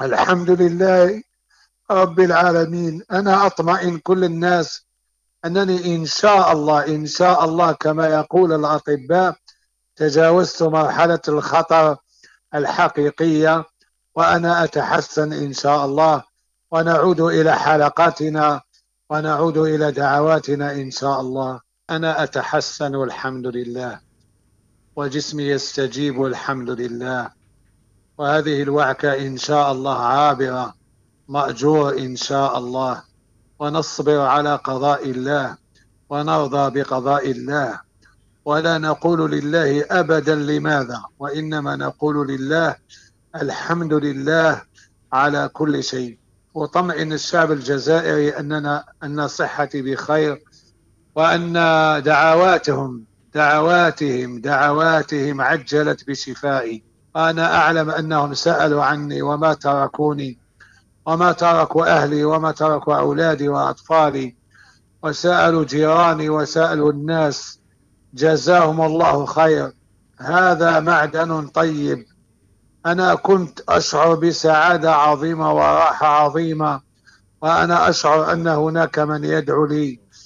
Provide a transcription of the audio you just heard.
الحمد لله رب العالمين. أنا أطمئن كل الناس أنني إن شاء الله إن شاء الله كما يقول الأطباء تجاوزت مرحلة الخطر الحقيقية وأنا أتحسن إن شاء الله ونعود إلى حلقاتنا ونعود إلى دعواتنا إن شاء الله. أنا أتحسن والحمد لله وجسمي يستجيب والحمد لله. وهذه الوعكة إن شاء الله عابرة. مأجور إن شاء الله. ونصبر على قضاء الله. ونرضى بقضاء الله. ولا نقول لله أبدا لماذا. وإنما نقول لله الحمد لله على كل شيء. وطمئن الشعب الجزائري أننا أن صحتي بخير. وأن دعواتهم دعواتهم دعواتهم عجلت بشفائي. وأنا أعلم أنهم سألوا عني وما تركوني وما تركوا أهلي وما تركوا أولادي وأطفالي. وسألوا جيراني وسألوا الناس. جزاهم الله خير. هذا معدن طيب. أنا كنت أشعر بسعادة عظيمة وراحة عظيمة وأنا أشعر أن هناك من يدعو لي.